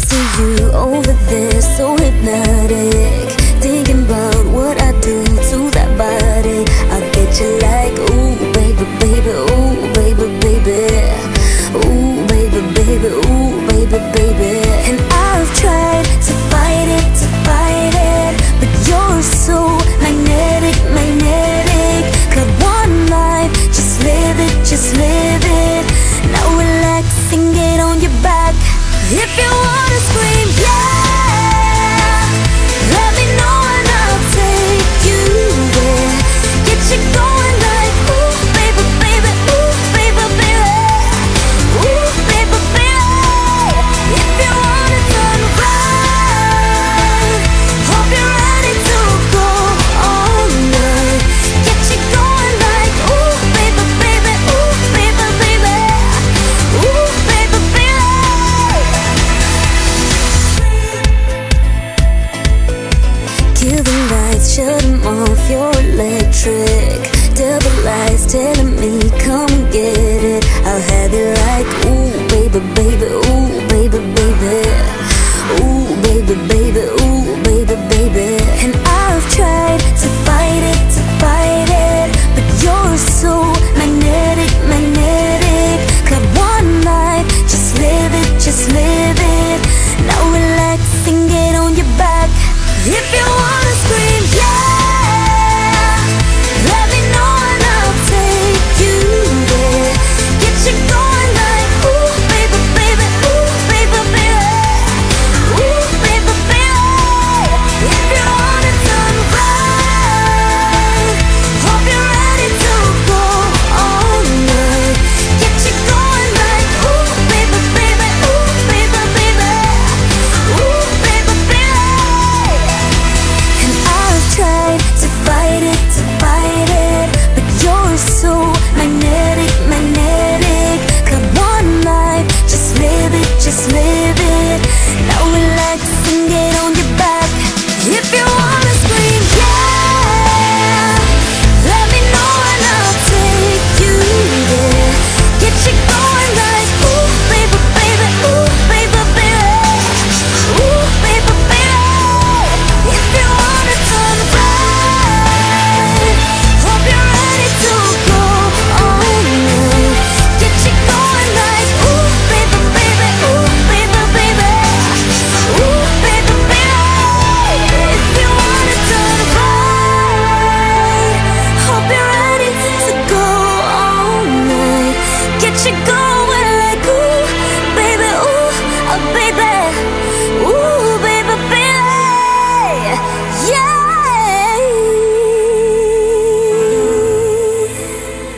see you over there so hypnotized. Cuban lights, shut them off, you're electric. Double lights telling me